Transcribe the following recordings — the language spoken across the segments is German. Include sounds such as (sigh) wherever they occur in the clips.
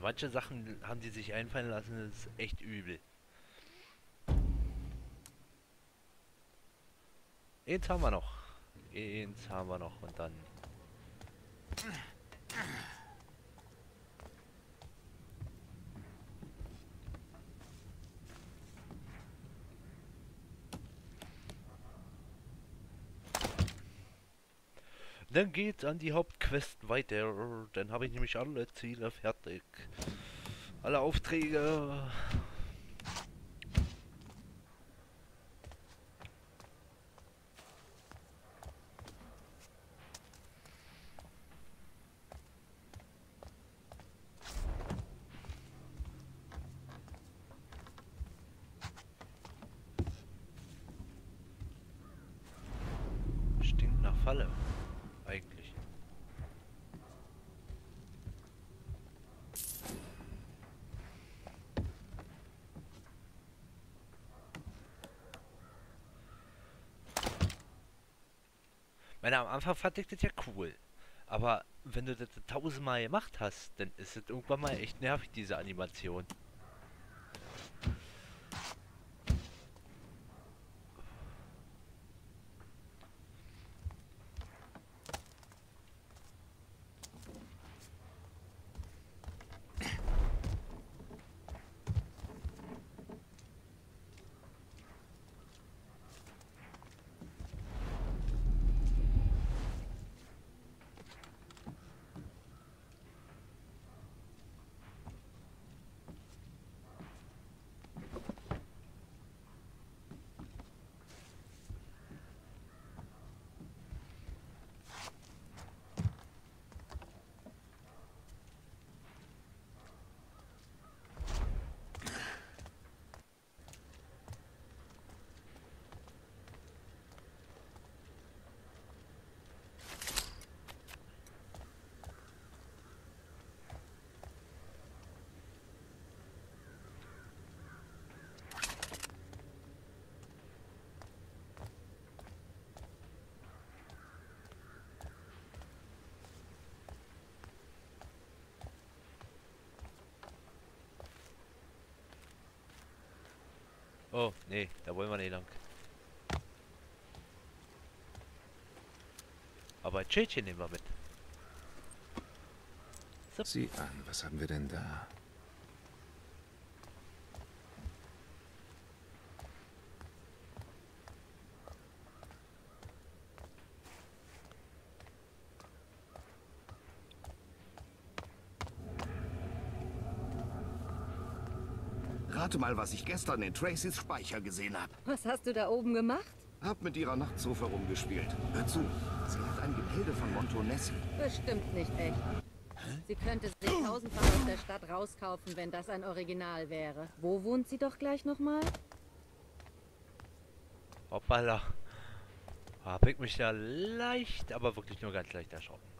Also manche Sachen haben die sich einfallen lassen, das ist echt übel. Eins haben wir noch. Eins haben wir noch und dann... Dann geht's an die Hauptquest weiter. Dann habe ich nämlich alle Ziele fertig. Alle Aufträge. Stinkt nach Falle. Eigentlich. Ich meine, am Anfang fand ich das ja cool. Aber wenn du das tausendmal gemacht hast, dann ist es irgendwann mal echt nervig, diese Animation. Oh, nee, da wollen wir nicht lang. Aber Schildchen nehmen wir mit. So. Sieh an, was haben wir denn da? Rate mal, was ich gestern in Tracys Speicher gesehen habe. Was hast du da oben gemacht? Hab mit ihrer Nachtsofa rumgespielt. Hör zu, sie hat ein Gemälde von Montonessi. Bestimmt nicht echt. Sie könnte sich tausendfach aus der Stadt rauskaufen, wenn das ein Original wäre. Wo wohnt sie doch gleich nochmal? Hoppala. Hab ich mich ja leicht, aber wirklich nur ganz leicht erschrocken.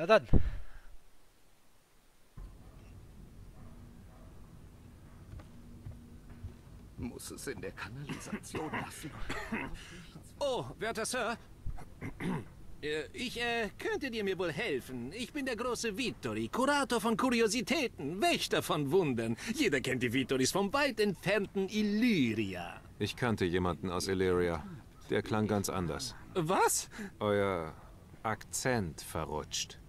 Na dann. Muss es in der Kanalisation lassen. (coughs) Oh, werter Sir. (coughs) Äh, Ich äh, könnte dir mir wohl helfen. Ich bin der große Vittori, Kurator von Kuriositäten, Wächter von Wundern. Jeder kennt die Vittoris vom weit entfernten Illyria. Ich kannte jemanden aus Illyria. Der klang ganz anders. Was? Euer Akzent verrutscht.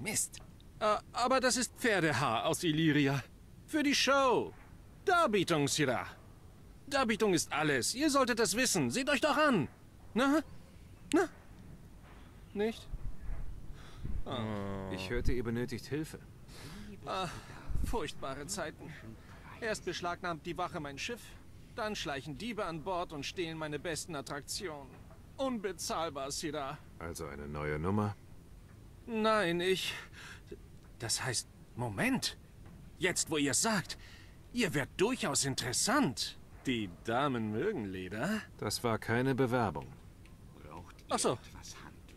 Mist. Äh, aber das ist Pferdehaar aus Illyria. Für die Show. Darbietung, Sira. Darbietung ist alles. Ihr solltet das wissen. Seht euch doch an. Na? Na? Nicht? Ich hörte, ihr benötigt Hilfe. Ah, furchtbare Zeiten. Erst beschlagnahmt die Wache mein Schiff, dann schleichen Diebe an Bord und stehlen meine besten Attraktionen. Unbezahlbar, Sira. Also eine neue Nummer? Nein, ich... Das heißt, Moment. Jetzt, wo ihr es sagt, ihr werdet durchaus interessant. Die Damen mögen Leder. Das war keine Bewerbung. Ach so.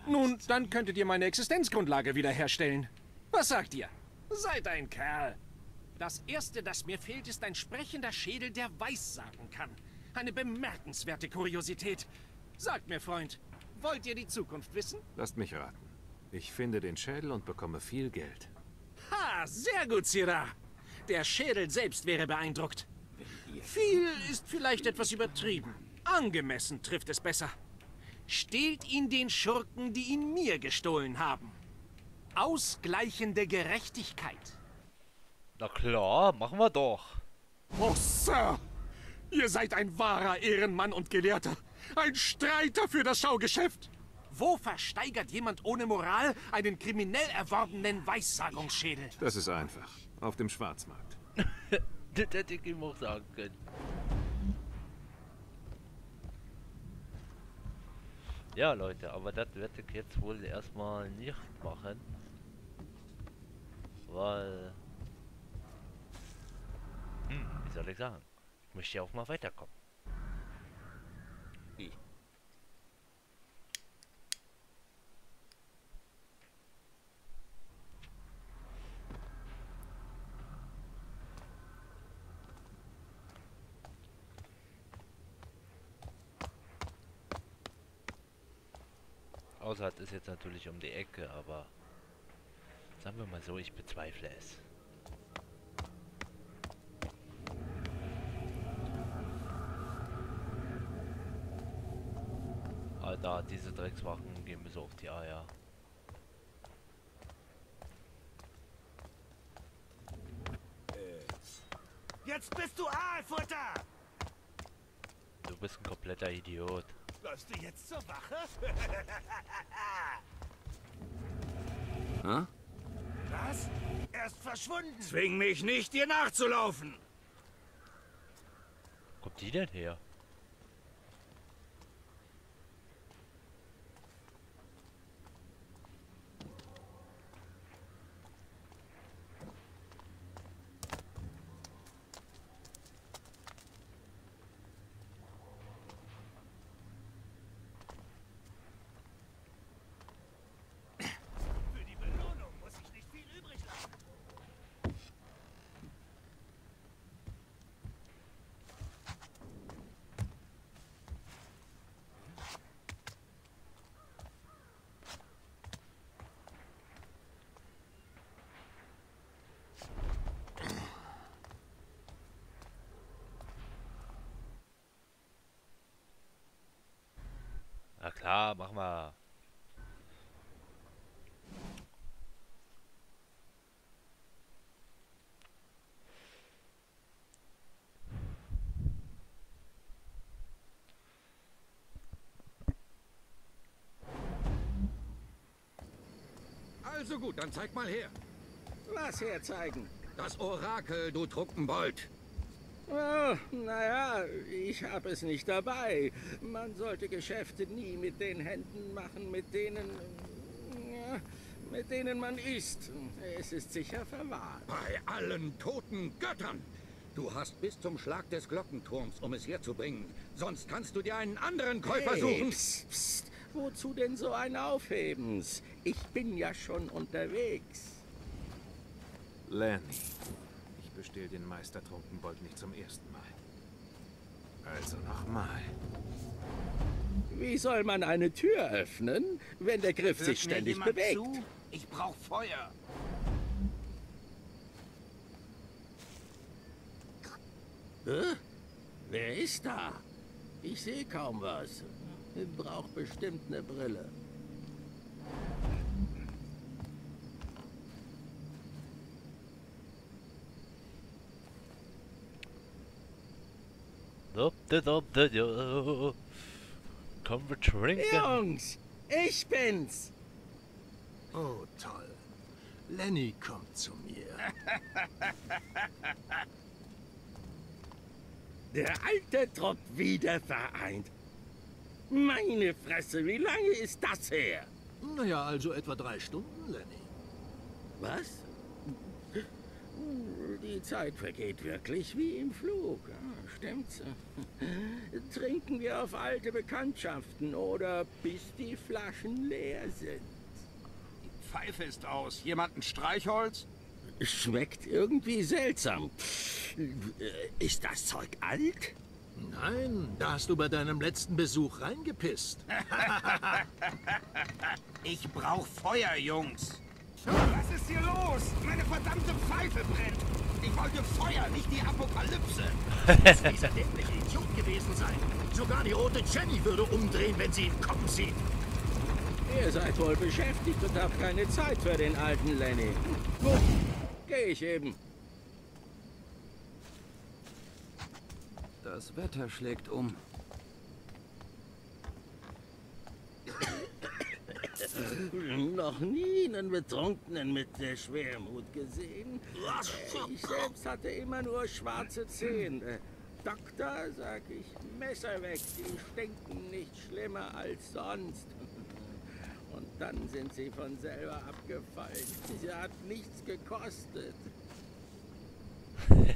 Nun, dann könntet ihr meine Existenzgrundlage wiederherstellen. Was sagt ihr? Seid ein Kerl. Das Erste, das mir fehlt, ist ein sprechender Schädel, der Weissagen kann. Eine bemerkenswerte Kuriosität. Sagt mir, Freund, wollt ihr die Zukunft wissen? Lasst mich raten. Ich finde den Schädel und bekomme viel Geld. Ha, sehr gut, Syrah. Der Schädel selbst wäre beeindruckt. Viel ist vielleicht etwas übertrieben. Angemessen trifft es besser. Stehlt ihn den Schurken, die ihn mir gestohlen haben. Ausgleichende Gerechtigkeit. Na klar, machen wir doch. Oh, Sir! Ihr seid ein wahrer Ehrenmann und Gelehrter. Ein Streiter für das Schaugeschäft. Wo versteigert jemand ohne Moral einen kriminell erworbenen Weissagungsschädel? Das ist einfach. Auf dem Schwarzmarkt. (laughs) Das hätte ich ihm auch sagen können. Ja, Leute, aber das werde ich jetzt wohl erstmal nicht machen. Weil... Hm, wie soll ich sagen? Ich möchte ja auch mal weiterkommen. Außer es ist jetzt natürlich um die Ecke, aber sagen wir mal so, ich bezweifle es. Alter, diese Dreckswachen gehen bis auf die Eier. Jetzt bist du Aalfutter! Du bist ein kompletter Idiot. Läufst du jetzt zur Wache? (laughs) Hä? Was? Er ist verschwunden. Zwing mich nicht, dir nachzulaufen. Wo kommt die denn her? Für die Belohnung muss ich nicht viel übrig lassen. Mach mal. Also gut, dann zeig mal her. Was herzeigen? Das Orakel, du Trunkenbold. Oh, naja, ich habe es nicht dabei. Man sollte Geschäfte nie mit den Händen machen, mit denen. Ja, mit denen man isst. Es ist sicher verwahrt. Bei allen toten Göttern. Du hast bis zum Schlag des Glockenturms, um es herzubringen. Sonst kannst du dir einen anderen Käufer Hey, suchen. psst, psst. Wozu denn so ein Aufhebens? Ich bin ja schon unterwegs. Lanny. Bestehl den Meister Trunkenbold nicht zum ersten Mal. Also nochmal. Wie soll man eine Tür öffnen, wenn der Griff sich Hört mir ständig bewegt? Zu? Ich brauch Feuer. Hä? Wer ist da? Ich sehe kaum was. Braucht bestimmt eine Brille. Komm, wir trinken. Jungs, ich bin's. Oh, toll. Lenny kommt zu mir. (laughs) Der alte Trupp wieder vereint. Meine Fresse, wie lange ist das her? Naja, also etwa drei Stunden, Lenny. Was? Die Zeit vergeht wirklich wie im Flug. Ja, stimmt's? (laughs) Trinken wir auf alte Bekanntschaften oder bis die Flaschen leer sind. Die Pfeife ist aus. Jemand ein Streichholz? Schmeckt irgendwie seltsam. Ist das Zeug alt? Nein, da hast du bei deinem letzten Besuch reingepisst. (laughs) (laughs) ich brauch Feuer, Jungs. Was ist hier los? Meine verdammte Pfeife brennt. Ich wollte Feuer, nicht die Apokalypse. (laughs) Das muss dieser dämliche Idiot gewesen sein. Sogar die rote Jenny würde umdrehen, wenn sie ihn kommen sieht. Ihr seid wohl beschäftigt und habt keine Zeit für den alten Lenny. Gut, geh ich eben. Das Wetter schlägt um. Noch nie einen Betrunkenen mit der Schwermut gesehen. Ich selbst hatte immer nur schwarze Zähne. Doktor, sag ich, Messer weg, die stinken nicht schlimmer als sonst. Und dann sind sie von selber abgefallen. Sie hat nichts gekostet. (laughs)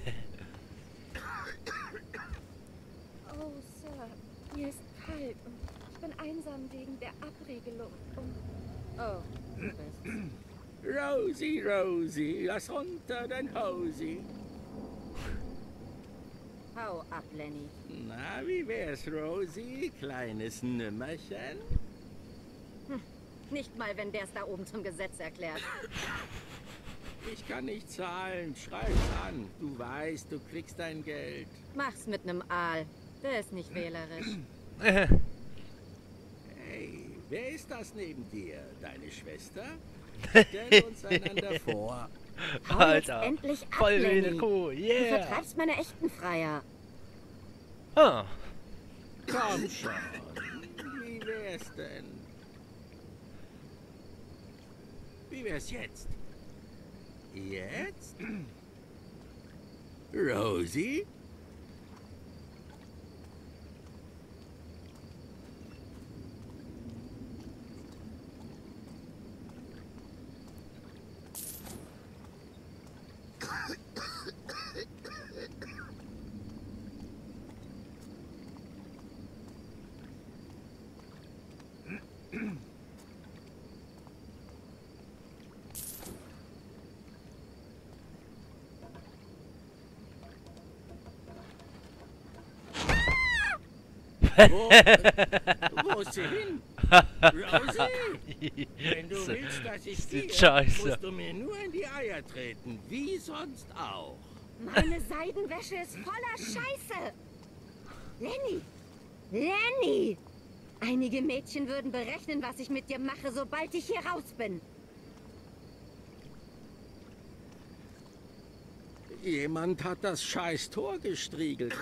Oh, Sir, mir ist kalt und ich einsam wegen der Abriegelung. Und Oh, du bist. (clears throat) Rosie, Rosie, lass runter dein Hosie. Hau ab, Lenny. Na, wie wär's, Rosie? Kleines Nümmerchen? Nicht mal, wenn der's da oben zum Gesetz erklärt. Ich kann nicht zahlen. Schreib's an. Du weißt, du kriegst dein Geld. Mach's mit nem Aal. Der ist nicht wählerisch. (clears throat) Wer ist das neben dir? Deine Schwester? (laughs) Stell uns einander vor. Alter, endlich ab, voll wie eine Lenny. Kuh, Du yeah. vertreibst meine echten Freier. Ah, Komm schon. Wie wär's denn? Wie wär's jetzt? Jetzt? (clears throat) Rosie? Wo, wo ist sie hin? Rosie? Wenn du (laughs) willst, dass ich dir, Scheiße. musst du mir nur in die Eier treten, wie sonst auch. meine Seidenwäsche ist voller Scheiße. Lenny! Lenny! Einige Mädchen würden berechnen, was ich mit dir mache, sobald ich hier raus bin. Jemand hat das Scheißtor gestriegelt.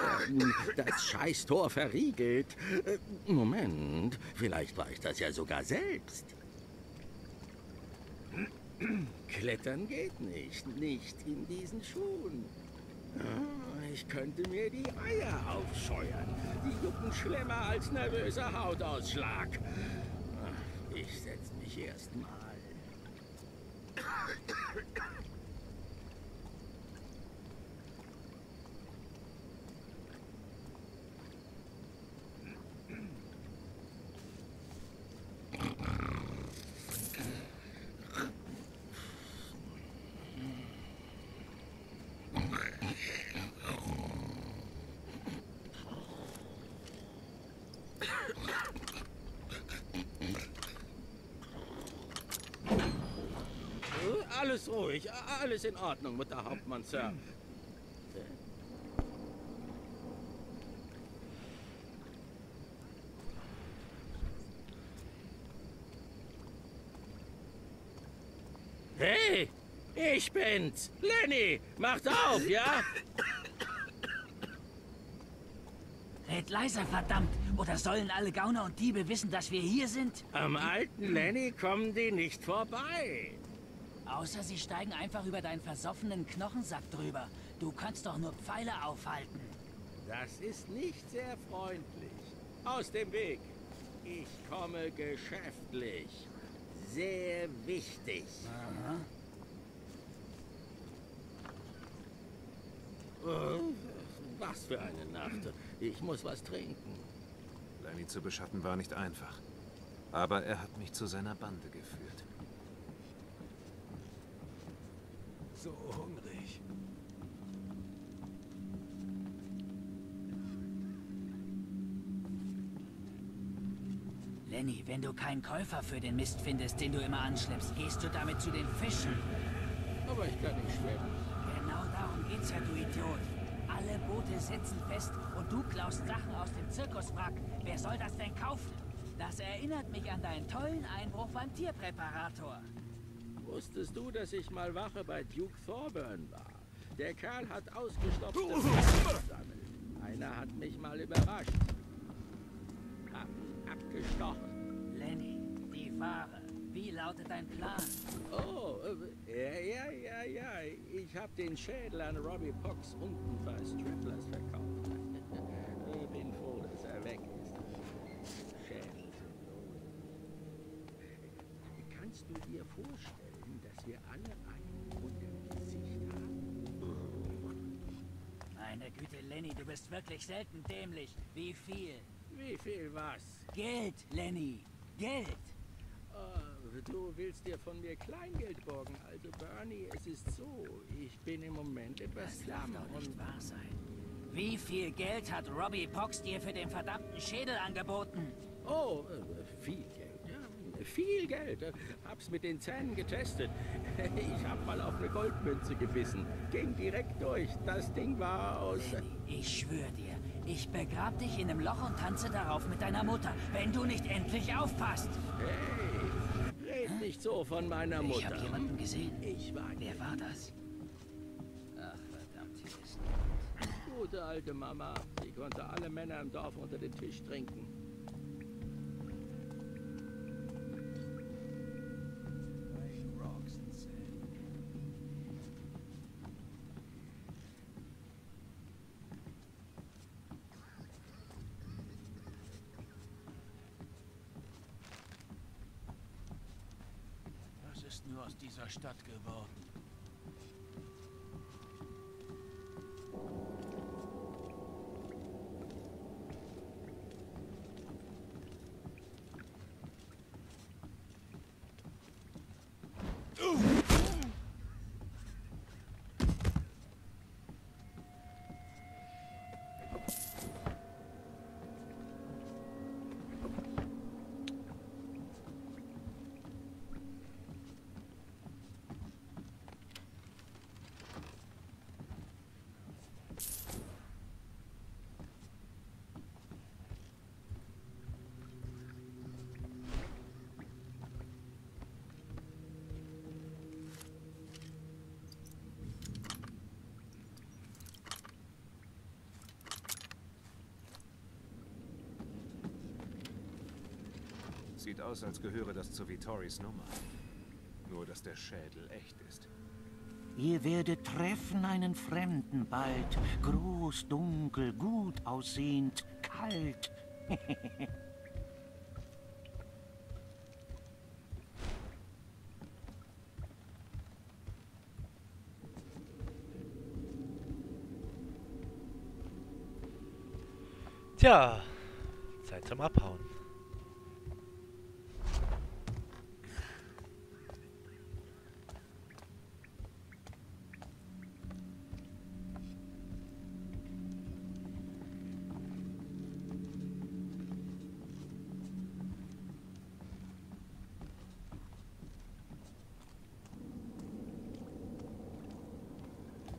Das Scheißtor verriegelt. Moment, vielleicht war ich das ja sogar selbst. Klettern geht nicht, nicht in diesen Schuhen. Ah, Ich könnte mir die Eier aufscheuern. Die jucken schlimmer als nervöser Hautausschlag. Ich setz mich erst mal. Ruhig, alles in Ordnung, Mutter Hauptmann, Sir. Hey, ich bin's. Lenny, macht auf, ja? Red leiser, verdammt! Oder sollen alle Gauner und Diebe wissen, dass wir hier sind? Am alten Lenny kommen die nicht vorbei. Außer sie steigen einfach über deinen versoffenen Knochensack drüber. Du kannst doch nur Pfeile aufhalten. Das ist nicht sehr freundlich. Aus dem Weg. Ich komme geschäftlich. Sehr wichtig. Äh, was für eine Nacht. Ich muss was trinken. Lenny zu beschatten war nicht einfach. Aber er hat mich zu seiner Bande geführt. So hungrig. Lenny, wenn du keinen Käufer für den Mist findest, den du immer anschleppst, gehst du damit zu den Fischen. Aber ich kann nicht schwimmen. Genau darum geht's ja, du Idiot. Alle Boote sitzen fest und du klaust Sachen aus dem Zirkuswrack. Wer soll das denn kaufen? Das erinnert mich an deinen tollen Einbruch beim Tierpräparator. Wusstest du, dass ich mal Wache bei Duke Thorburn war? Der Kerl hat ausgestopfte gesammelt. Einer hat mich mal überrascht. Hab ihn abgestochen. Lenny, die Ware. Wie lautet dein Plan? Oh, äh, ja, ja, ja, ja. Ich hab den Schädel an Robbie Pox unten bei Striplers verkauft. Ich bin froh, dass er weg ist. Schädel sind los. Kannst du dir vorstellen, dass wir alle einen unter Gesicht haben? Meine Güte, Lenny, du bist wirklich selten dämlich. Wie viel? Wie viel was? Geld, Lenny. Geld. Oh, du willst dir von mir Kleingeld borgen. Also Bernie, es ist so. Ich bin im Moment etwas Das darf doch nicht wahr sein. Wie viel Geld hat Robbie Pox dir für den verdammten Schädel angeboten? Oh, äh, viel. Viel Geld. Hab's mit den Zähnen getestet. (laughs) Ich hab mal auf eine Goldmünze gebissen. Ging direkt durch. Das Ding war aus... Lenny, ich schwöre dir, ich begrab dich in einem Loch und tanze darauf mit deiner Mutter, wenn du nicht endlich aufpasst. Hey, red nicht so von meiner Mutter. Ich habe jemanden gesehen. Ich war Wer war das? Ach, verdammt, hier ist Gute alte Mama. Die konnte alle Männer im Dorf unter den Tisch trinken. Ist nur aus dieser Stadt geworden? Sieht aus, als gehöre das zu Vittoris Nummer. Nur, dass der Schädel echt ist. Ihr werdet treffen einen Fremden bald. Groß, dunkel, gut aussehend, kalt. (laughs) Tja, Zeit zum Abhauen.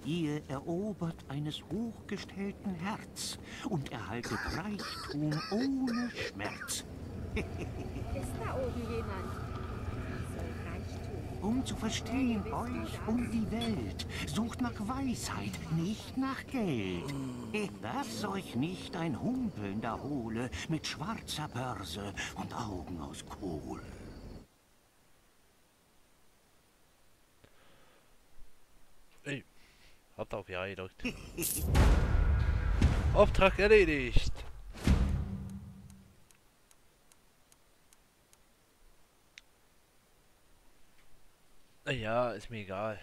Ihr erobert eines hochgestellten Herz und erhaltet Reichtum ohne Schmerz. Ist da oben jemand? Um zu verstehen euch und die Welt, sucht nach Weisheit, nicht nach Geld. Dass euch nicht ein Humpelnder hole mit schwarzer Börse und Augen aus Kohl. Habt auf Ja gedrückt. (laughs) Auftrag erledigt. Ja, ist mir egal.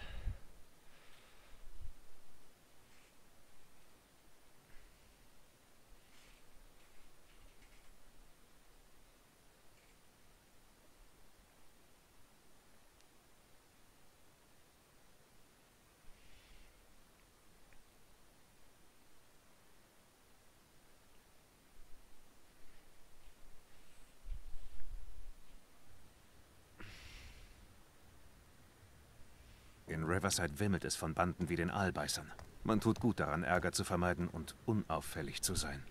Wasserheit wimmelt es von Banden wie den Aalbeißern. Man tut gut daran, Ärger zu vermeiden und unauffällig zu sein.